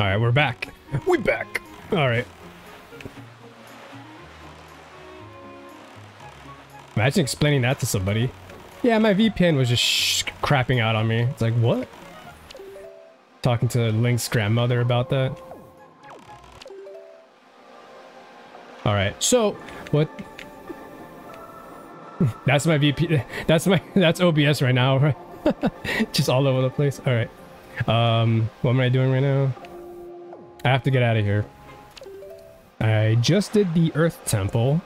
All right, we're back. We back. All right. Imagine explaining that to somebody. Yeah, my VPN was just crapping out on me. It's like, what? Talking to Link's grandmother about that. Alright, so, what? That's my VP, that's my, that's OBS right now, right? just all over the place. Alright. Um, what am I doing right now? I have to get out of here. I just did the Earth Temple.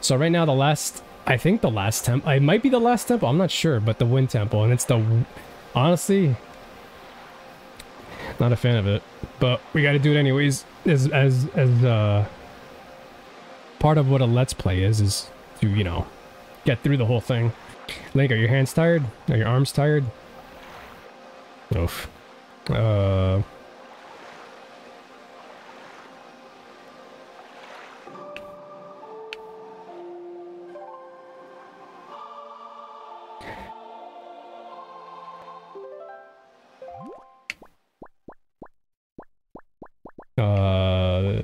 So right now the last I think the last temple, it might be the last temple, I'm not sure, but the wind temple, and it's the, honestly, not a fan of it, but we gotta do it anyways, as, as, as, uh, part of what a let's play is, is to, you know, get through the whole thing. Link, are your hands tired? Are your arms tired? Oof. Uh... Uh,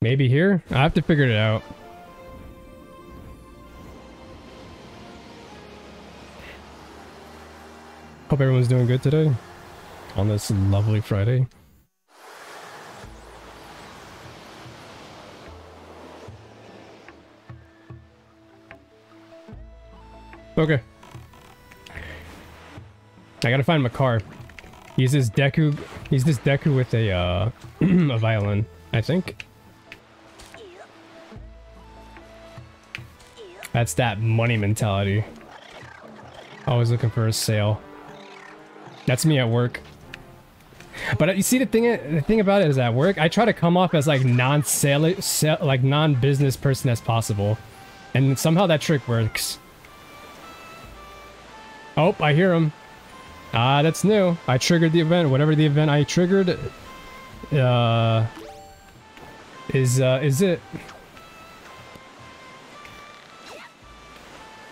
maybe here? I have to figure it out. Hope everyone's doing good today on this lovely Friday. Okay. I gotta find Makar. He's this Deku. He's this Deku with a uh, a violin, I think. That's that money mentality. Always looking for a sale. That's me at work. But uh, you see the thing the thing about it is at work I try to come off as like non-sale like non-business person as possible. And somehow that trick works. Oh, I hear him. Ah, that's new. I triggered the event. Whatever the event I triggered, uh, is uh, is it?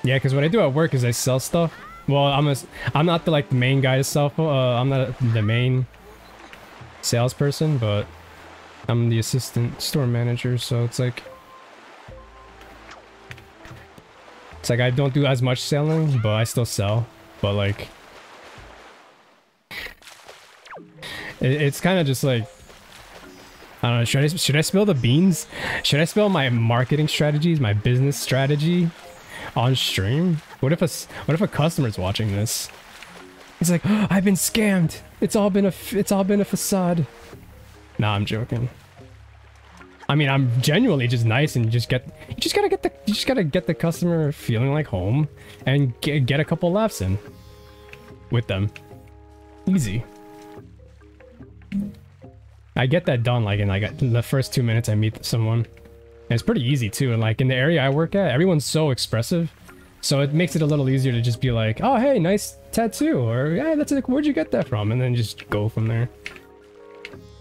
Yeah, because what I do at work is I sell stuff. Well, I'm a, I'm not the like the main guy to sell. Uh, I'm not the main salesperson, but I'm the assistant store manager. So it's like, it's like I don't do as much selling, but I still sell. But like. It's kind of just like I don't know. Should I should I spill the beans? Should I spill my marketing strategies, my business strategy on stream? What if a what if a customer's watching this? He's like, oh, I've been scammed. It's all been a it's all been a facade. Nah, I'm joking. I mean, I'm genuinely just nice and just get you just gotta get the you just gotta get the customer feeling like home and get, get a couple laughs in with them. Easy. I get that done like in like the first two minutes I meet someone. And it's pretty easy too. And like in the area I work at, everyone's so expressive. So it makes it a little easier to just be like, oh, hey, nice tattoo. Or, yeah, that's like, where'd you get that from? And then just go from there.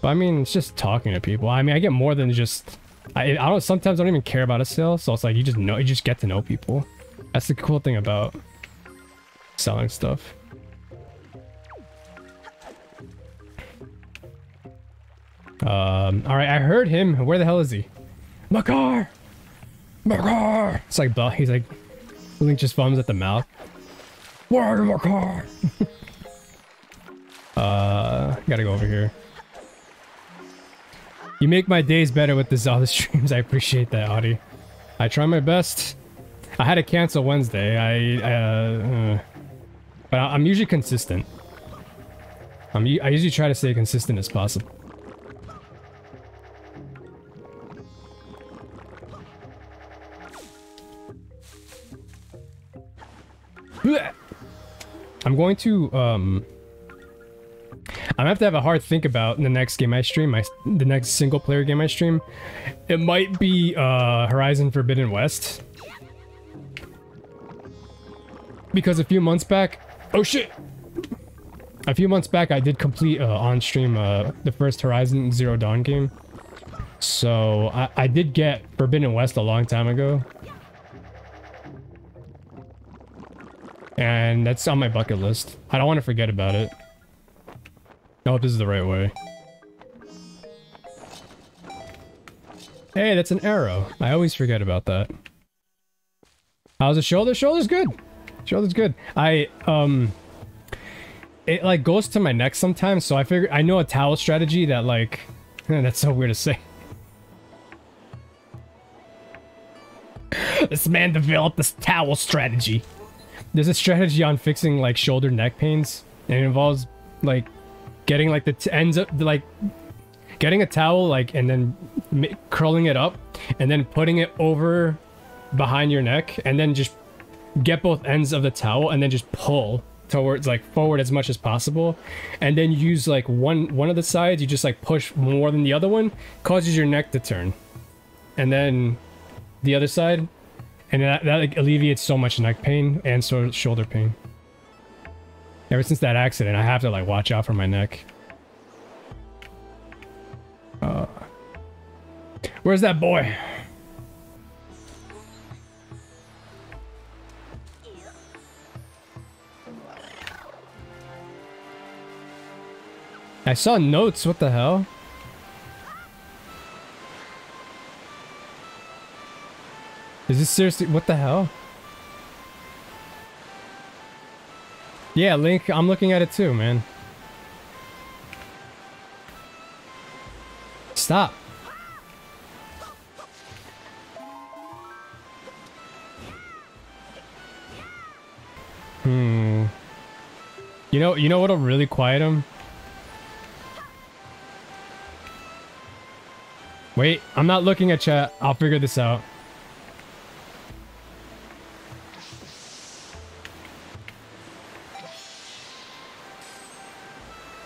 But I mean, it's just talking to people. I mean, I get more than just, I, I don't, sometimes I don't even care about a sale. So it's like, you just know, you just get to know people. That's the cool thing about selling stuff. Um, all right, I heard him. Where the hell is he? Makar! Makar! It's like, he's like, Link just foams at the mouth. Where the Makar? uh, gotta go over here. You make my days better with the Zelda streams. I appreciate that, Audie. I try my best. I had to cancel Wednesday. I, uh, uh but I'm usually consistent. I'm, I usually try to stay consistent as possible. I'm going to, um... I'm gonna have to have a hard think about in the next game I stream, my the next single player game I stream. It might be uh, Horizon Forbidden West. Because a few months back... Oh shit! A few months back I did complete uh, on stream uh, the first Horizon Zero Dawn game. So I, I did get Forbidden West a long time ago. And that's on my bucket list. I don't want to forget about it. I hope this is the right way. Hey, that's an arrow. I always forget about that. How's the shoulder? Shoulder's good. Shoulder's good. I, um... It, like, goes to my neck sometimes, so I figure... I know a towel strategy that, like... that's so weird to say. this man developed this towel strategy. There's a strategy on fixing, like, shoulder neck pains. And it involves, like, getting, like, the ends of... Like, getting a towel, like, and then curling it up. And then putting it over behind your neck. And then just get both ends of the towel and then just pull towards like forward as much as possible and then use like one one of the sides you just like push more than the other one causes your neck to turn and then the other side and that, that like, alleviates so much neck pain and shoulder pain. Ever since that accident i have to like watch out for my neck. Uh, where's that boy? I saw notes, what the hell? Is this seriously, what the hell? Yeah, Link, I'm looking at it too, man. Stop. Hmm. You know, you know what'll really quiet him? Wait, I'm not looking at chat. I'll figure this out.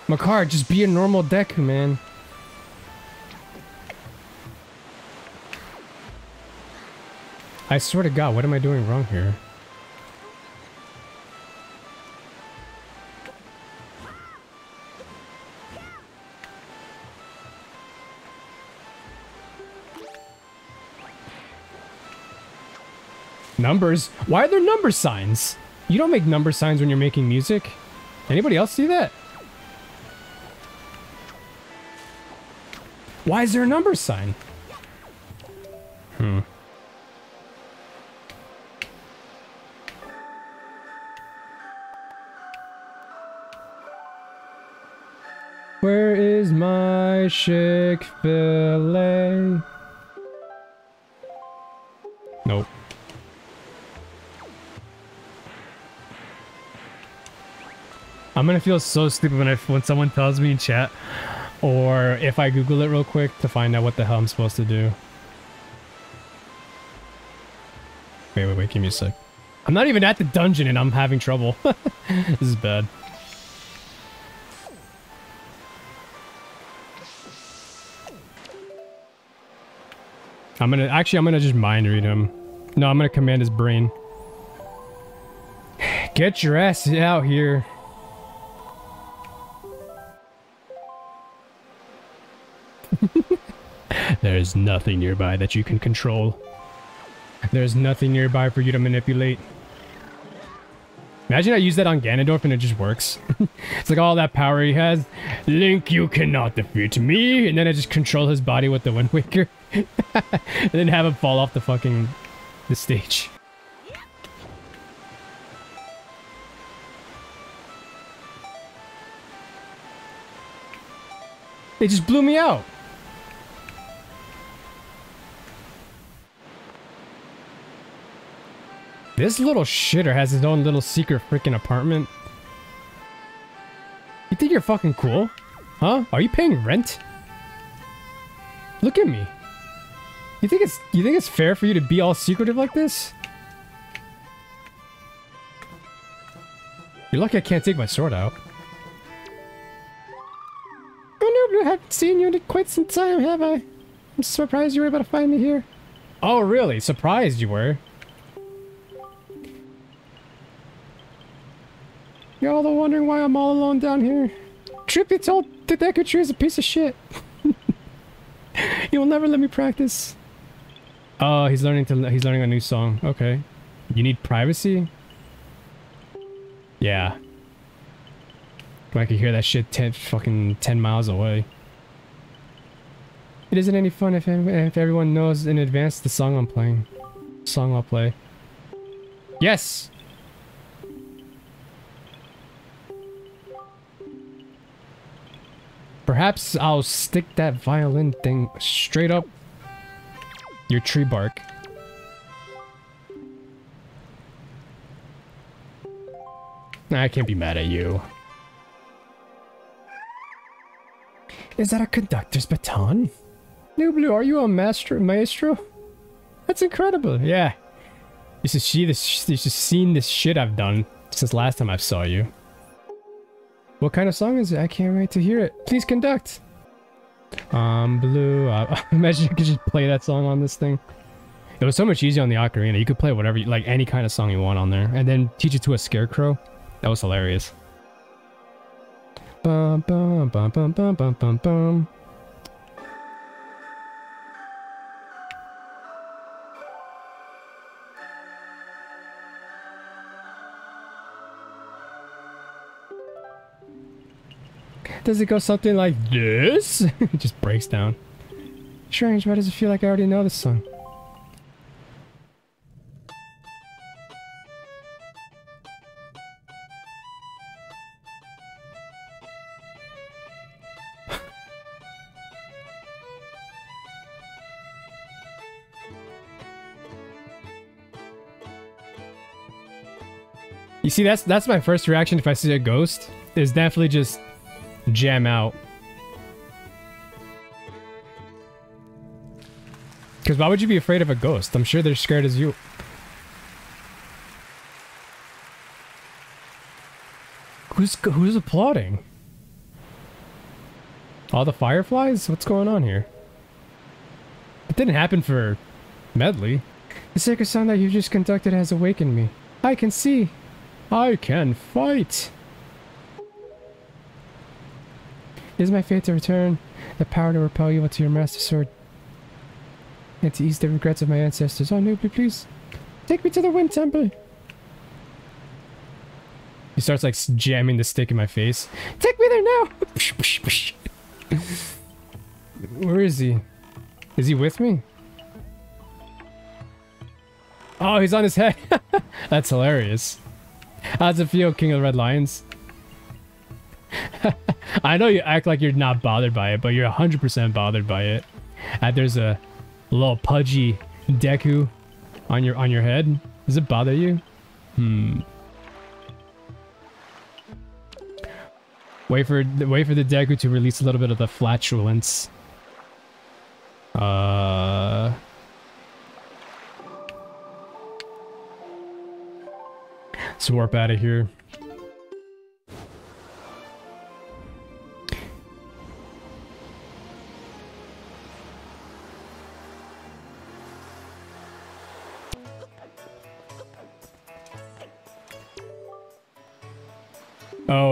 Makar, just be a normal Deku, man. I swear to God, what am I doing wrong here? Numbers? Why are there number signs? You don't make number signs when you're making music. Anybody else see that? Why is there a number sign? Hmm. Where is my Chick-fil-A? Nope. I'm gonna feel so stupid when I when someone tells me in chat, or if I Google it real quick to find out what the hell I'm supposed to do. Wait, wait, wait, give me a sec. I'm not even at the dungeon and I'm having trouble. this is bad. I'm gonna, actually I'm gonna just mind read him. No, I'm gonna command his brain. Get your ass out here. There is nothing nearby that you can control. There's nothing nearby for you to manipulate. Imagine I use that on Ganondorf and it just works. it's like all that power he has. Link, you cannot defeat me. And then I just control his body with the Wind Waker. and then have him fall off the fucking... the stage. They just blew me out. This little shitter has his own little secret freaking apartment. You think you're fucking cool? Huh? Are you paying rent? Look at me. You think it's you think it's fair for you to be all secretive like this? You're lucky I can't take my sword out. Oh no, I haven't seen you in quite some time, have I? I'm surprised you were able to find me here. Oh really? Surprised you were? Y'all are wondering why I'm all alone down here. Trippy told the Deku Tree is a piece of shit. he will never let me practice. Oh, he's learning to he's learning a new song. Okay. You need privacy? Yeah. I could hear that shit 10 fucking 10 miles away. It isn't any fun if, if everyone knows in advance the song I'm playing. Song I'll play. Yes! Perhaps I'll stick that violin thing straight up your tree bark. I can't be mad at you. Is that a conductor's baton? Nublu, are you a master maestro? That's incredible. Yeah. You should see this. You should seen this shit I've done since last time I saw you. What kind of song is it? I can't wait to hear it. Please conduct. Um, blue. Uh, imagine you could just play that song on this thing. It was so much easier on the ocarina. You could play whatever, you, like any kind of song you want on there, and then teach it to a scarecrow. That was hilarious. Bum bum bum bum bum bum bum Does it go something like this? it just breaks down. Strange, why does it feel like I already know this song? You see, that's that's my first reaction if I see a ghost. Is definitely just jam out. Because why would you be afraid of a ghost? I'm sure they're scared as you. Who's who's applauding? All the fireflies? What's going on here? It didn't happen for Medli. The sacred song that you just conducted has awakened me. I can see. I can fight. It is my fate to return the power to repel evil to your master sword. And to ease the regrets of my ancestors. Oh, Nublu, please. Take me to the Wind Temple. He starts like jamming the stick in my face. Take me there now! Where is he? Is he with me? Oh, he's on his head. That's hilarious. How's it feel, King of the Red Lions? I know you act like you're not bothered by it, but you're 100% bothered by it. And there's a little pudgy Deku on your on your head. Does it bother you? Hmm. Wait for wait for the Deku to release a little bit of the flatulence. Uh. Let's out of here.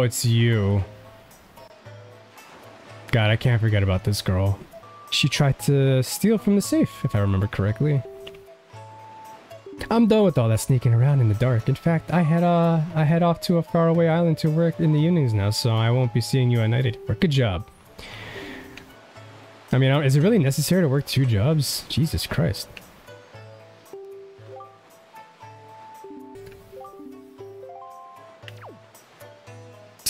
It's you. God, I can't forget about this girl. She tried to steal from the safe, if I remember correctly. I'm done with all that sneaking around in the dark. In fact, I head uh I head off to a faraway island to work in the evenings now, so I won't be seeing you at night anymore. Good job. I mean, is it really necessary to work two jobs? Jesus Christ.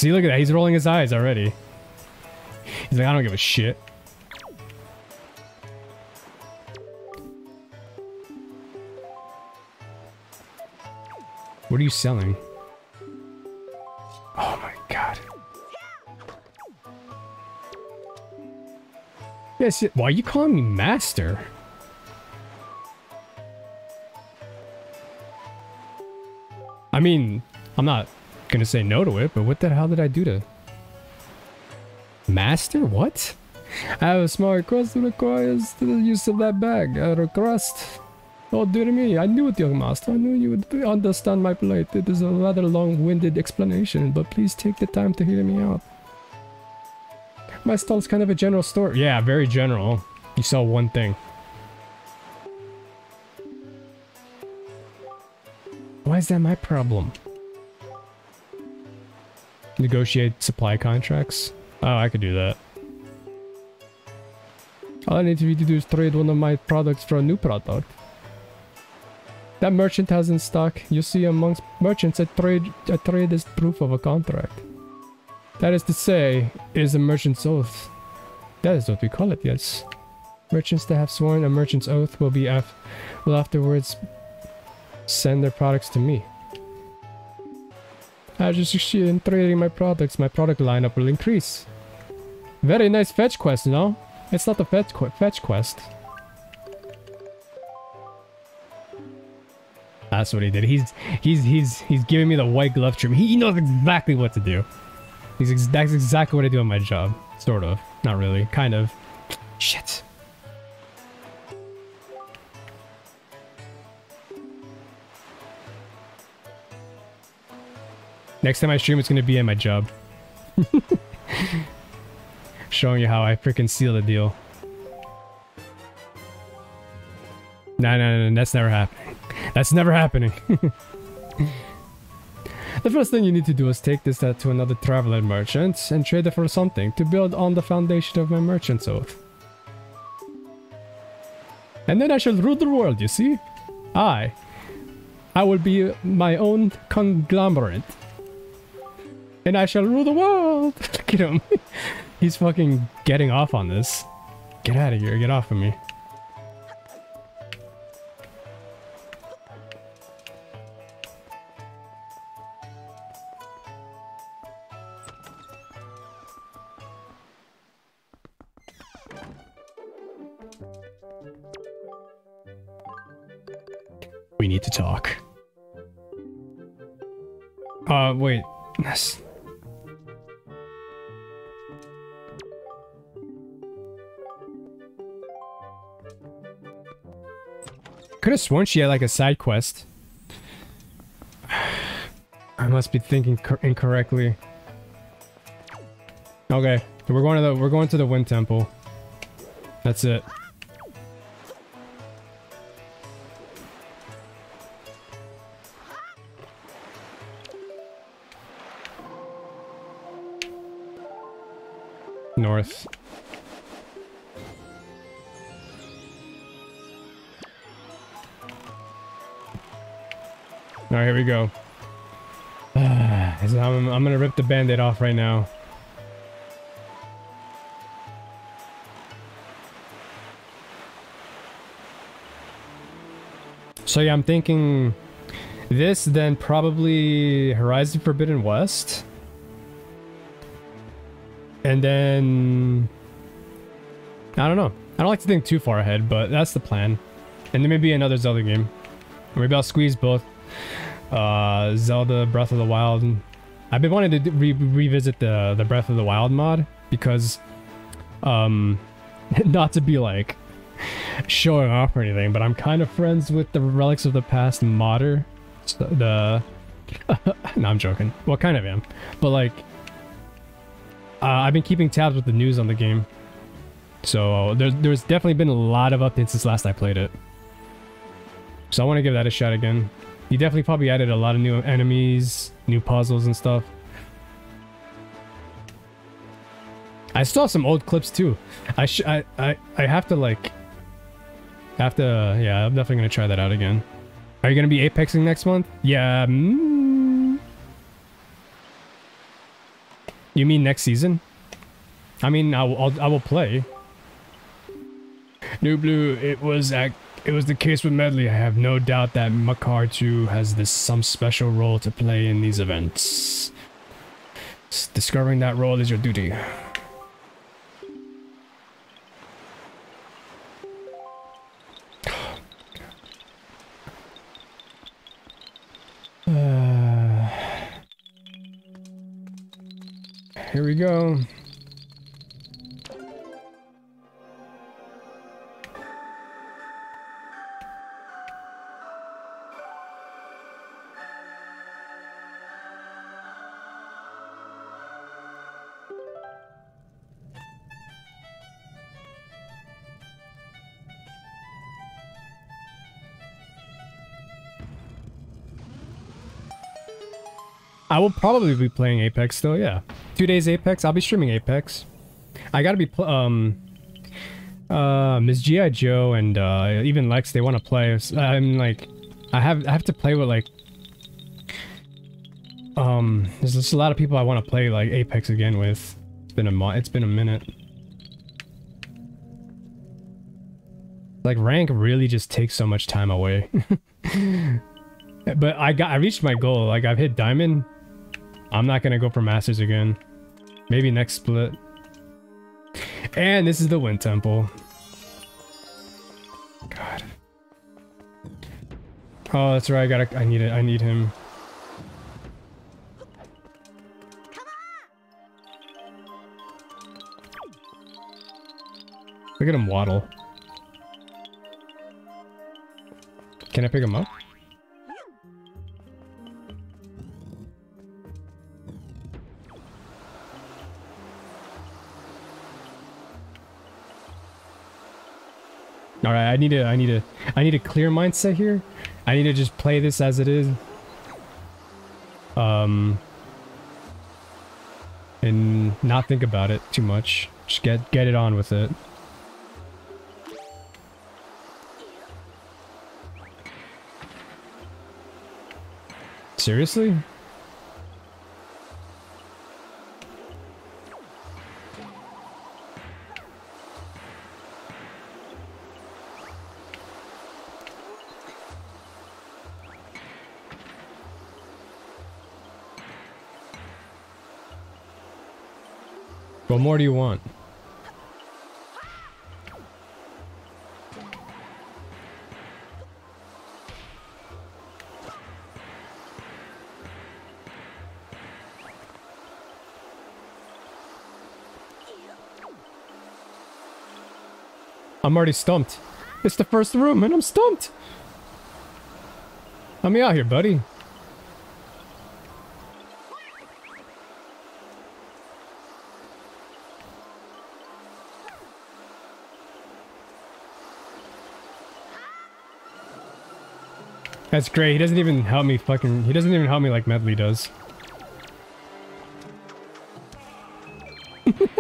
See, look at that. He's rolling his eyes already. He's like, I don't give a shit. What are you selling? Oh my god. Yes, why are you calling me master? I mean, I'm not gonna say no to it, but what the hell did I do to... Master? What? I have a small request that requires the use of that bag. A request? Oh dear me, I knew it, young master. I knew you would understand my plight. It is a rather long-winded explanation, but please take the time to hear me out. My stall is kind of a general store. Yeah, very general. You sell one thing. Why is that my problem? Negotiate supply contracts. Oh, I could do that. All I need to do is trade one of my products for a new product. That merchant has in stock. You see amongst merchants a trade a trade is proof of a contract. That is to say, is a merchant's oath. That is what we call it, yes. Merchants that have sworn a merchant's oath will be af will afterwards send their products to me. As you succeed in trading my products, my product lineup will increase. Very nice fetch quest, no? It's not a fetch, qu fetch quest. That's what he did. He's he's he's he's giving me the white glove. He, he knows exactly what to do. He's ex that's exactly what I do on my job. Sort of. Not really. Kind of. Shit. Next time I stream, it's gonna be at my job. Showing you how I freaking seal the deal. No, no, no, that's never happening. That's never happening. the first thing you need to do is take this uh, to another traveler merchant and trade it for something to build on the foundation of my merchant's oath. And then I shall rule the world, you see? I. I will be my own conglomerate. And I shall rule the world! Look at him. He's fucking getting off on this. Get out of here, get off of me. Sworn she had like a side quest. I must be thinking incorrectly. Okay, we're going to the we're going to the wind temple. That's it. north. Alright, here we go. I'm, I'm gonna rip the band-aid off right now. So yeah, I'm thinking this, then probably Horizon Forbidden West. And then... I don't know. I don't like to think too far ahead, but that's the plan. And then maybe another Zelda game. Maybe I'll squeeze both uh, Zelda Breath of the Wild. I've been wanting to re revisit the, the Breath of the Wild mod because, um, not to be like showing off or anything, but I'm kind of friends with the Relics of the Past modder. So the, no, I'm joking. Well, kind of am, but like, uh, I've been keeping tabs with the news on the game. So there's, there's definitely been a lot of updates since last I played it. So I want to give that a shot again. He definitely probably added a lot of new enemies, new puzzles and stuff. I still have some old clips too. I sh I, I, I have to like... Have to... Yeah, I'm definitely going to try that out again. Are you going to be Apexing next month? Yeah. Mm, you mean next season? I mean, I will, I'll, I will play. New Blue, it was at, it was the case with Medli. I have no doubt that Makar 2 has this some special role to play in these events. Discovering that role is your duty. I will probably be playing Apex still, yeah. Two days Apex, I'll be streaming Apex. I gotta be, um, uh, Ms. G.I. Joe and, uh, even Lex, they want to play. I'm like, I have, I have to play with, like, um, there's just a lot of people I want to play, like, Apex again with. It's been a mo it's been a minute. Like, rank really just takes so much time away. but I got, I reached my goal. Like, I've hit diamond. I'm not gonna go for masters again. Maybe next split. And this is the wind temple. God. Oh, that's right. I gotta. I need it. I need him. Look at him waddle. Can I pick him up? All right, I need to, I need to, I need a clear mindset here. I need to just play this as it is. Um, and not think about it too much. Just get, get it on with it. Seriously? What more do you want? I'm already stumped. It's the first room and I'm stumped. Let me out here, buddy. That's great. He doesn't even help me fucking... He doesn't even help me like Medli does. what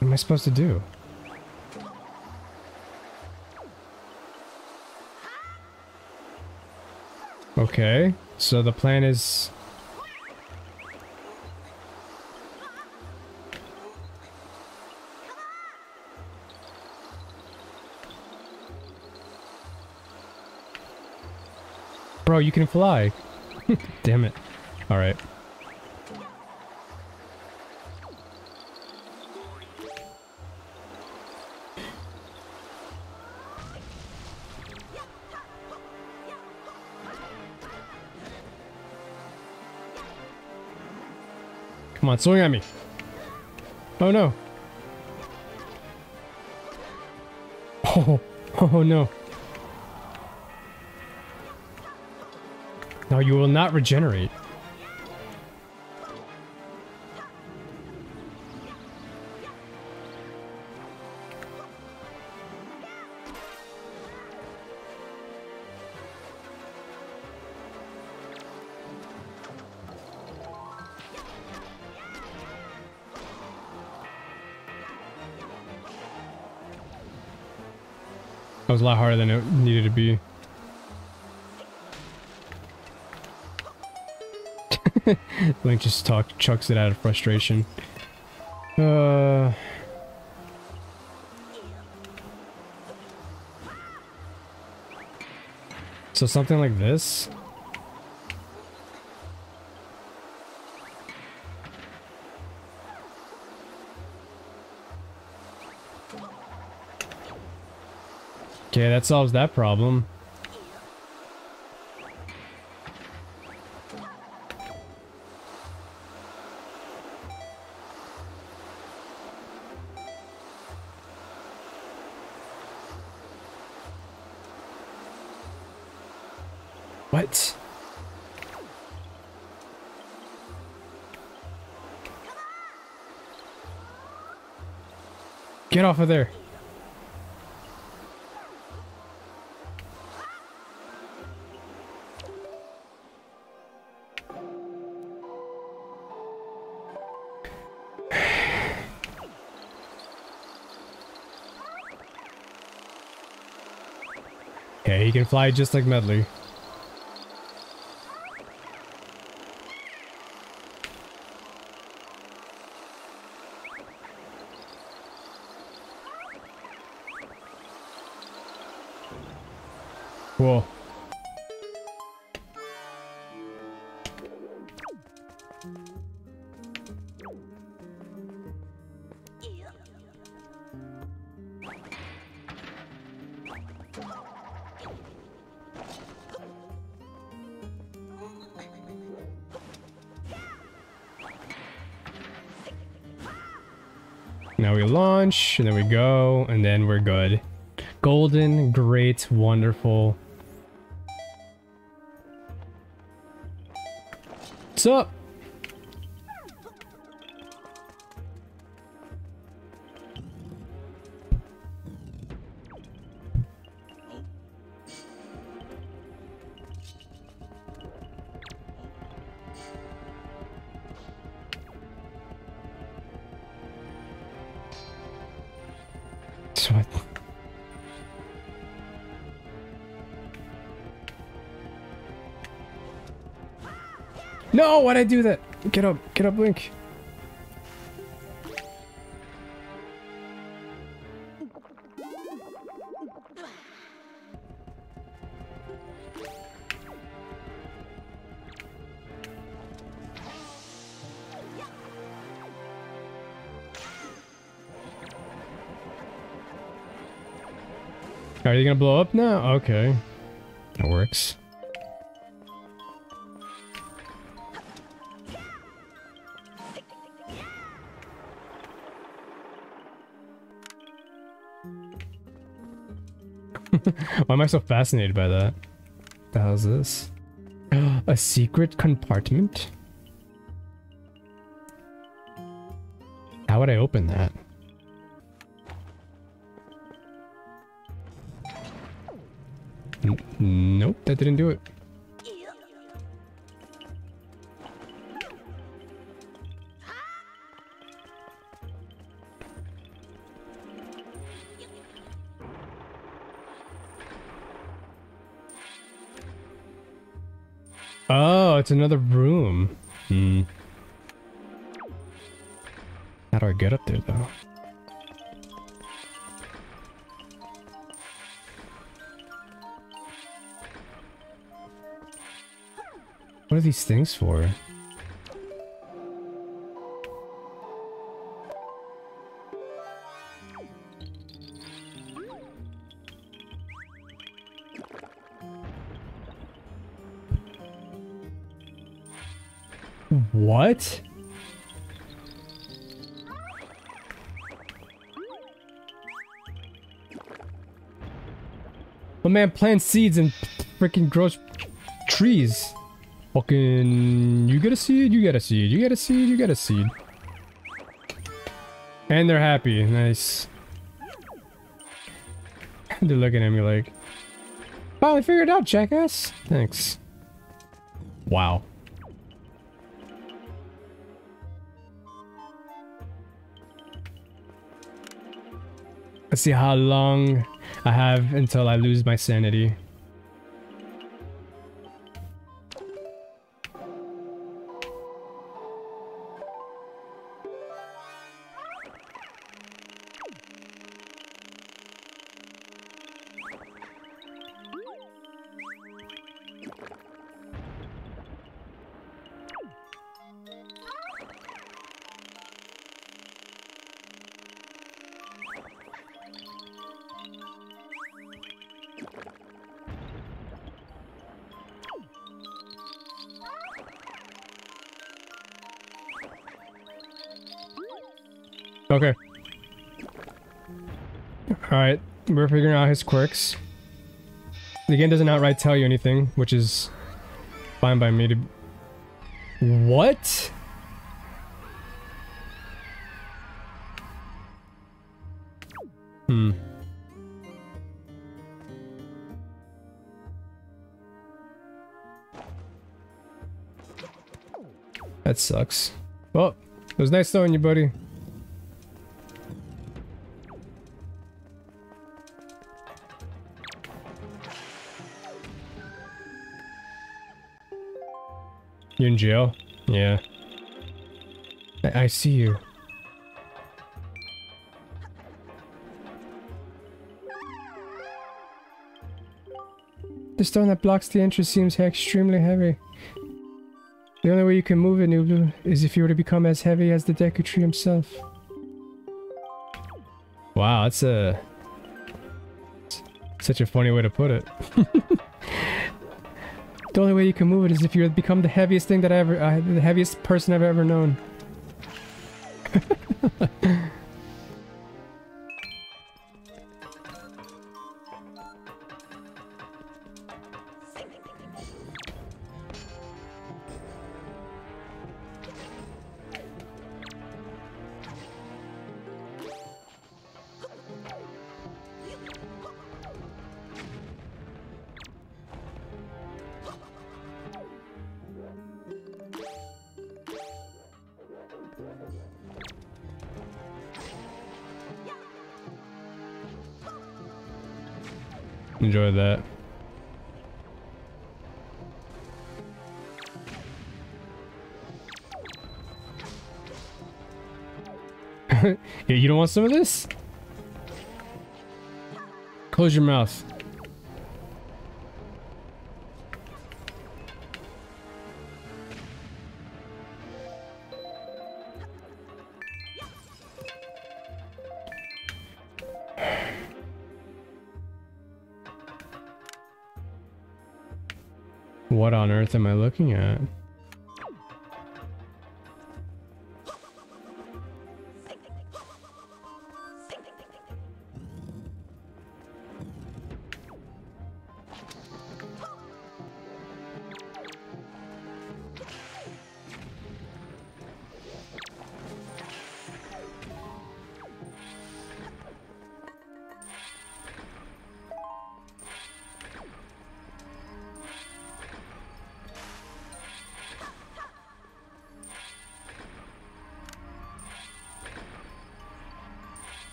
am I supposed to do? Okay, so the plan is... Bro, you can fly. Damn it. Alright. On, swing at me. Oh no. Oh, oh no. Now you will not regenerate. A lot harder than it needed to be. Link just talk chucks it out of frustration. Uh So something like this? Okay, that solves that problem. What? Get off of there. He can fly just like Medli. Wonderful. What's up? No, why'd I do that? Get up, get up, Link. Are you gonna blow up now? Okay. That works. Why am I so fascinated by that? The this? A secret compartment? How would I open that? Nope, that didn't do it. It's another room. Hmm. How do I get up there, though? What are these things for? What? My man plants seeds and freaking grows trees. Fucking, you get a seed, you get a seed, you get a seed, you get a seed. And they're happy, nice. They're looking at me like, finally figured it out, jackass. Thanks. Wow. Let's see how long I have until I lose my sanity. Okay. Alright, we're figuring out his quirks. The game doesn't outright tell you anything, which is fine by me to... What? Hmm. That sucks. Well, it was nice knowing you, buddy. You're in jail? Yeah. I, I see you. The stone that blocks the entrance seems extremely heavy. The only way you can move it Nublu, is if you were to become as heavy as the Deku Tree himself. Wow, that's a... Such a funny way to put it. the only way you can move it is if you become the heaviest thing that I ever... Uh, the heaviest person I've ever known. Enjoy that. yeah, you don't want some of this? Close your mouth. On earth am I looking at?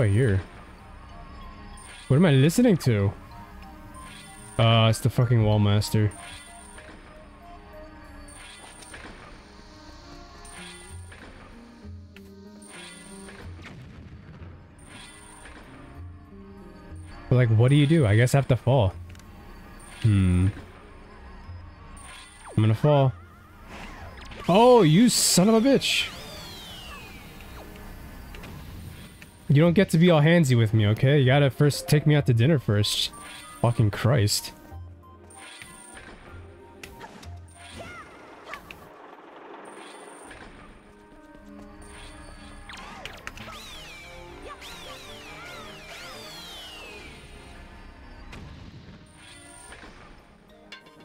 I hear? What am I listening to? Uh, it's the fucking Wallmaster. But like, what do you do? I guess I have to fall. Hmm. I'm gonna fall. Oh, you son of a bitch! You don't get to be all handsy with me, okay? You gotta first take me out to dinner first. Fucking Christ.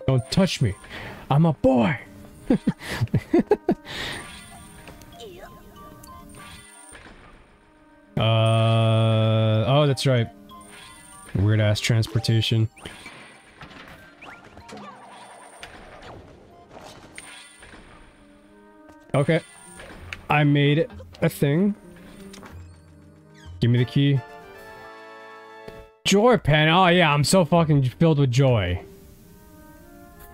Don't touch me. I'm a boy. that's right. Weird ass transportation. Okay. I made a thing. Give me the key. Joy pen. Oh yeah, I'm so fucking filled with joy.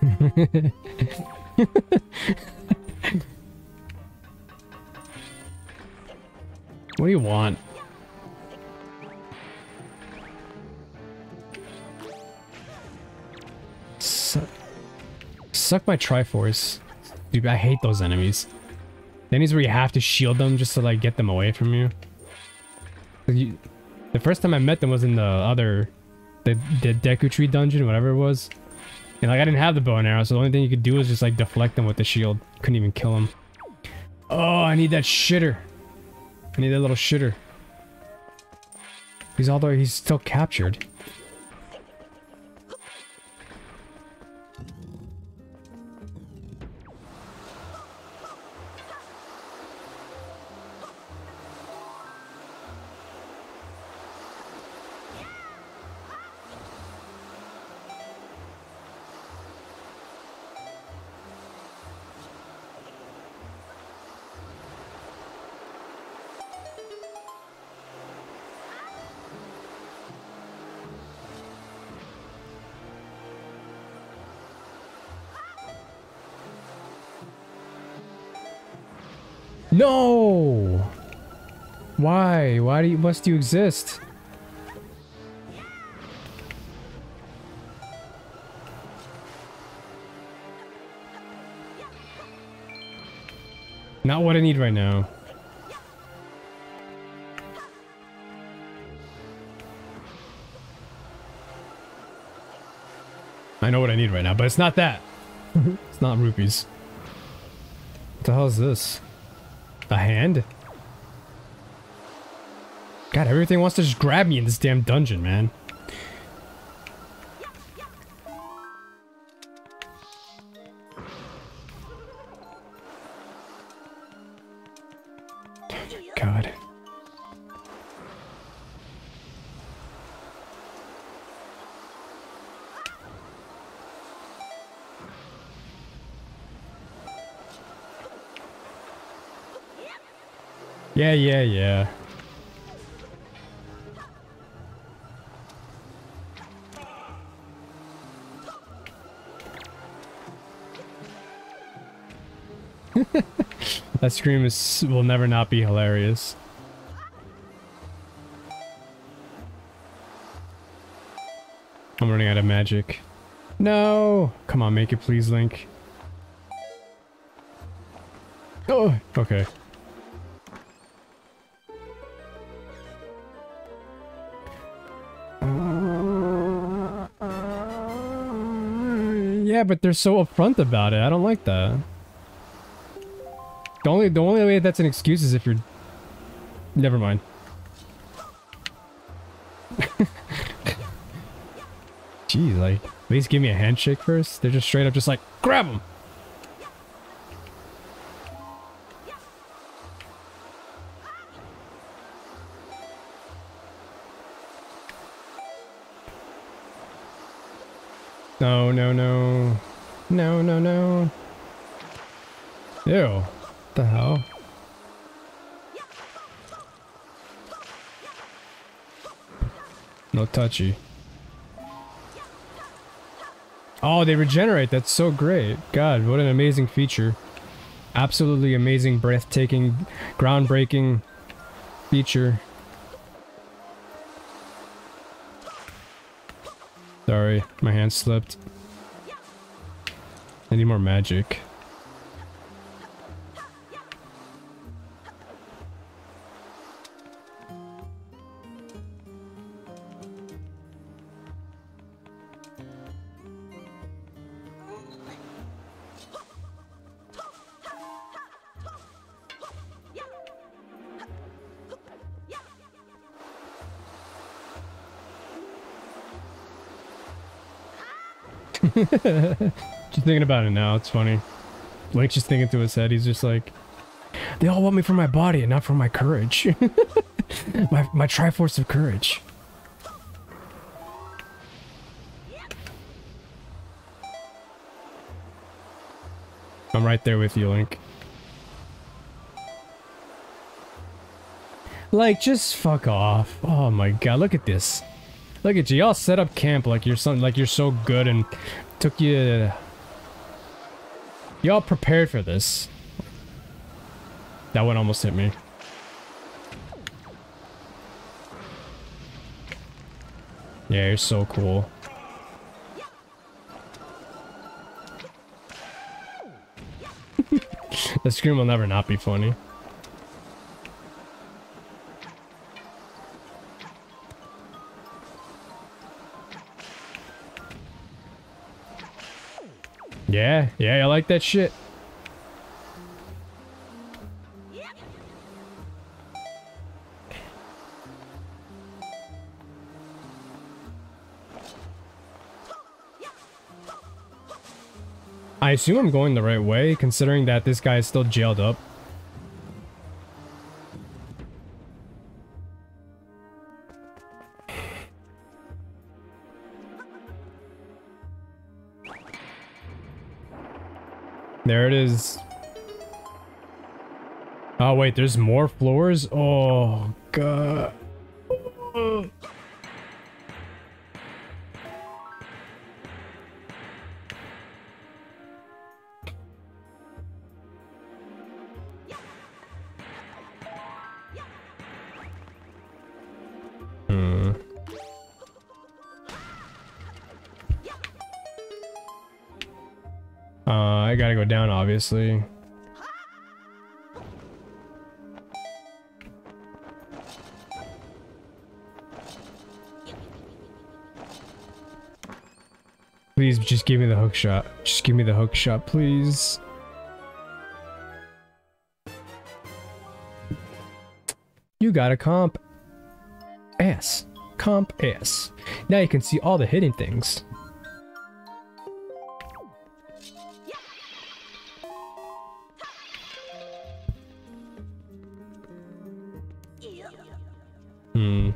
what do you want? Suck my Triforce. Dude, I hate those enemies. The enemies where you have to shield them just to like get them away from you. you the first time I met them was in the other, the, the Deku Tree dungeon, whatever it was. And like I didn't have the bow and arrow, so the only thing you could do was just like deflect them with the shield. Couldn't even kill him. Oh, I need that shitter. I need that little shitter. He's although he's still captured. No! Why? Why do you, must you exist? Not what I need right now. I know what I need right now, but it's not that. it's not rupees. What the hell is this? A hand? God, everything wants to just grab me in this damn dungeon, man. Yeah, yeah, yeah. that scream is will never not be hilarious. I'm running out of magic. No! Come on, make it please, Link. Oh, okay. Yeah, but they're so upfront about it. I don't like that. The only the only way that's an excuse is if you're. Never mind. Jeez, like at least give me a handshake first. They're just straight up just like grab him. No, no, no. No, no, no. Ew. What the hell? No touchy. Oh, they regenerate. That's so great. God, what an amazing feature. Absolutely amazing, breathtaking, groundbreaking feature. Sorry, my hand slipped. I need more magic. Just thinking about it now, it's funny. Link's just thinking to his head, he's just like, they all want me for my body and not for my courage. my, my Triforce of Courage. I'm right there with you, Link. Like, just fuck off. Oh my god, look at this. Look at you, y'all set up camp like you're something like you're so good and took you Y'all prepared for this. That one almost hit me. Yeah, you're so cool. the scream will never not be funny. Yeah, yeah, I like that shit. I assume I'm going the right way, considering that this guy is still jailed up. wait, there's more floors? Oh, God. Hmm. Uh, I gotta go down, obviously. Please just give me the hook shot. Just give me the hook shot, please. You got a comp ass. Comp ass. Now you can see all the hidden things. Hmm.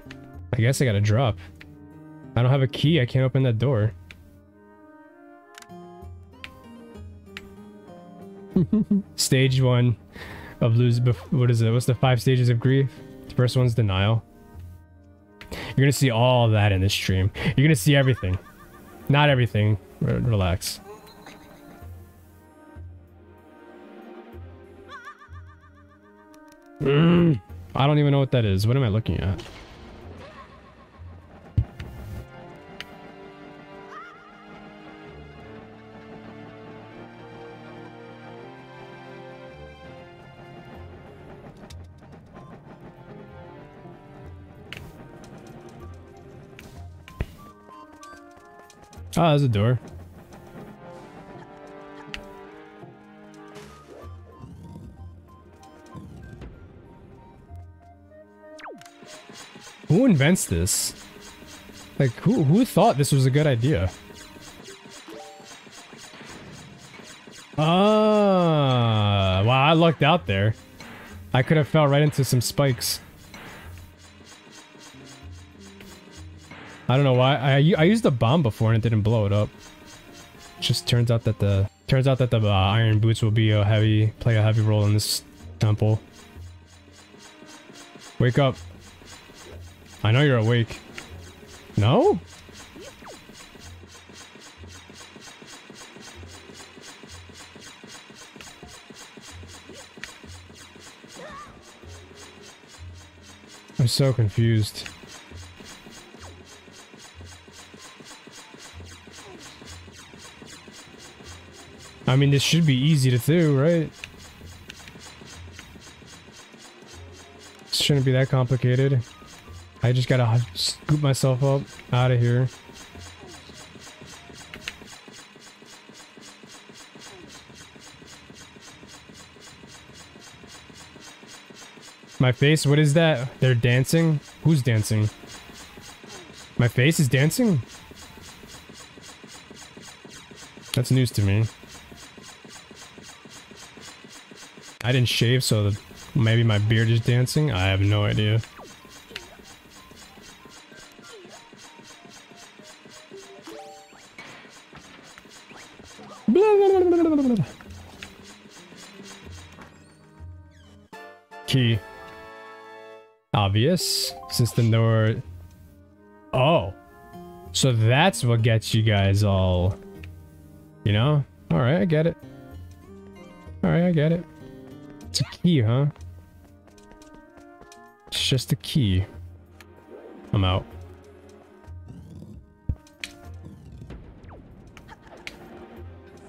I guess I gotta drop. I don't have a key. I can't open that door. Stage one of lose. What is it? What's the five stages of grief? The first one's denial. You're gonna see all that in this stream. You're gonna see everything. Not everything. relax. Mm, I don't even know what that is. What am I looking at? Oh, there's a door. Who invents this? Like, who, who thought this was a good idea? Ah, wow, I lucked out there. I could have fell right into some spikes. I don't know why. I, I used a bomb before and it didn't blow it up. Just turns out that the turns out that the uh, iron boots will be a heavy play a heavy role in this temple. Wake up. I know you're awake. No? I'm so confused. I mean, this should be easy to do, right? shouldn't be that complicated. I just gotta scoop myself up out of here. My face, what is that? They're dancing? Who's dancing? My face is dancing? That's news to me. I didn't shave, so maybe my beard is dancing. I have no idea. Key. Obvious, since the door... Oh. So that's what gets you guys all... You know? Alright, I get it. Alright, I get it. Key, huh? It's just a key. I'm out.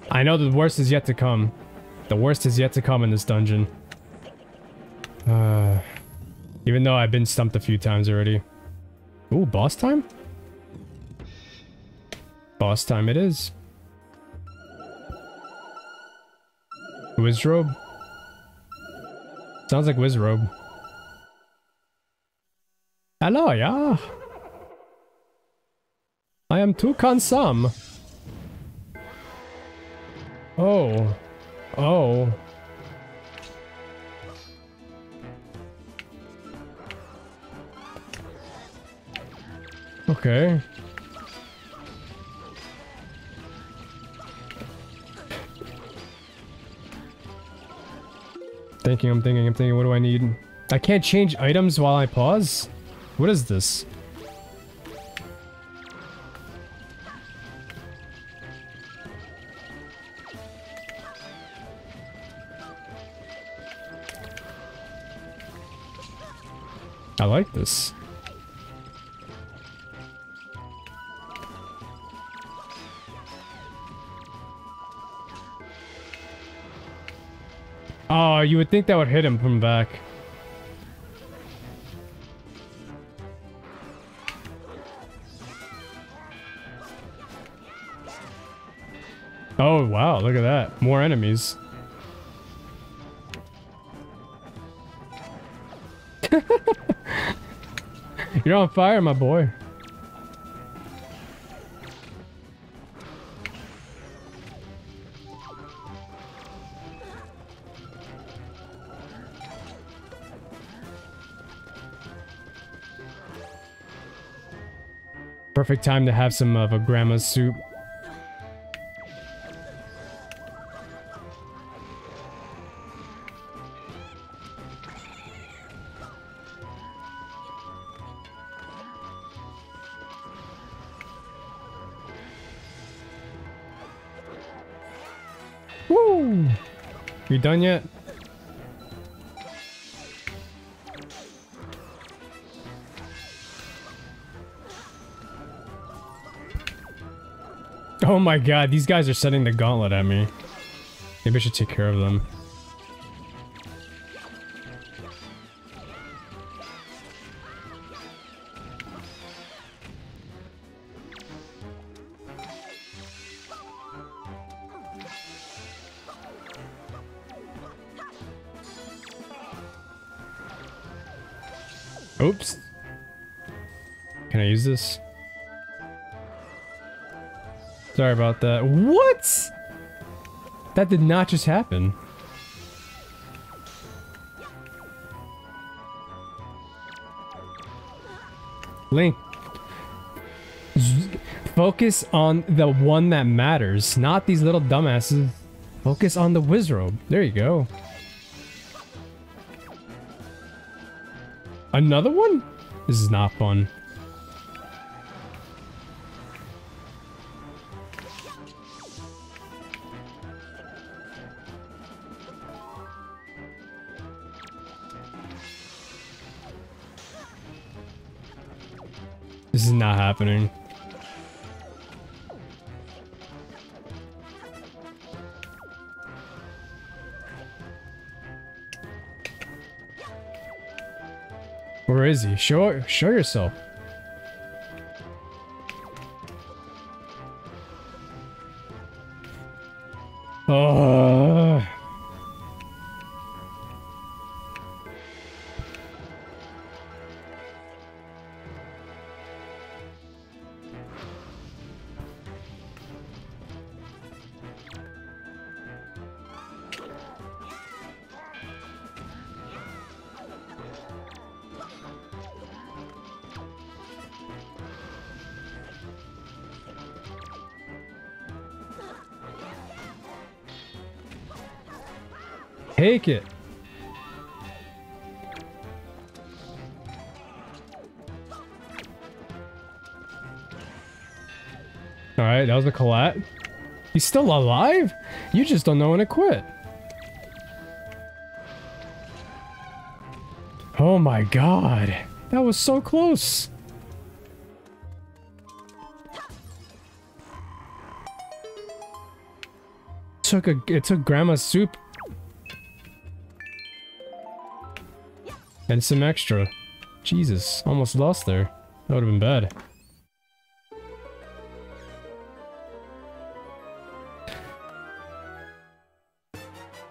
I know the worst is yet to come. The worst is yet to come in this dungeon. Uh, even though I've been stumped a few times already. Ooh, boss time? Boss time it is. Wizrobe? Sounds like Wizrobe. Hello, yeah. I am Toucan Sam. Thinking, I'm thinking, I'm thinking, what do I need? I can't change items while I pause? What is this? I like this. Oh, you would think that would hit him from back. Oh, wow, look at that. More enemies. You're on fire, my boy. Perfect time to have some of a grandma's soup. Woo! You done yet? Oh my god, these guys are sending the gauntlet at me. Maybe I should take care of them. Oops. Can I use this? Sorry about that. What? That did not just happen. Link. Focus on the one that matters, not these little dumbasses. Focus on the wizrobe. There you go. Another one? This is not fun. Happening. Where is he? Show show yourself. Take it. Alright, that was a collat. He's still alive? You just don't know when to quit. Oh my god. That was so close. Took a it took grandma's soup And some extra. Jesus, almost lost there. That would have been bad.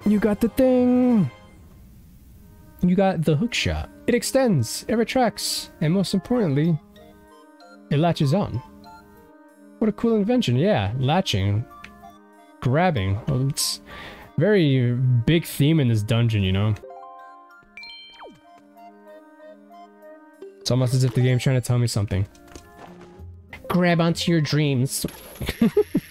You got the thing! You got the hook shot. It extends, it retracts, and most importantly, it latches on. What a cool invention, yeah, latching. Grabbing. Well, it's very big theme in this dungeon, you know? It's almost as if the game's trying to tell me something. Grab onto your dreams.